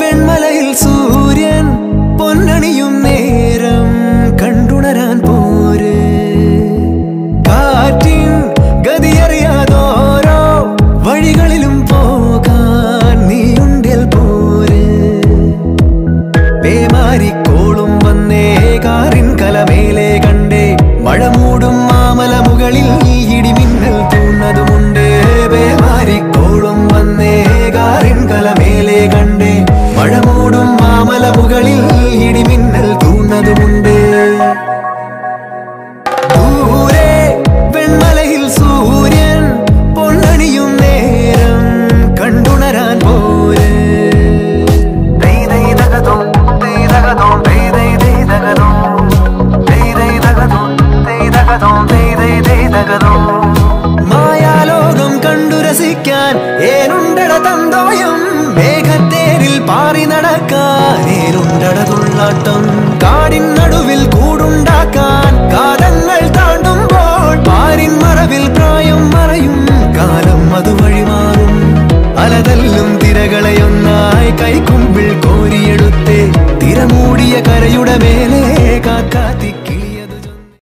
വെൺമലയിൽ സൂര്യൻ പൊന്നണിയും നേരം കണ്ടുണരാൻ പോര്. കാറ്റിൻ ഗതിയറിയാതോരോ വഴികളിലും പോകാൻ നീയുണ്ടിൽ പോര്. പേമാരിക്കോളും വന്നേ കാറിൻ കലമേലെ കണ്ടേ. മഴ മൂടും മാമല മുകളിൽ ഇടിമിന്നൽ മുകളിൽ ഇടിമിന്നൽ തൂന്നതുമുണ്ട് ദൂരെ വെൺമലയിൽ സൂര്യൻ മായാലോകം കണ്ടു രസിക്കാൻ ഏനുണ്ടട തന്തോയം പാറി നടക്കാൻ ഏനുണ്ടട